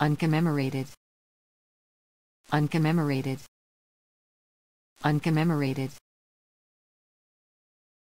Uncommemorated. Uncommemorated. Uncommemorated.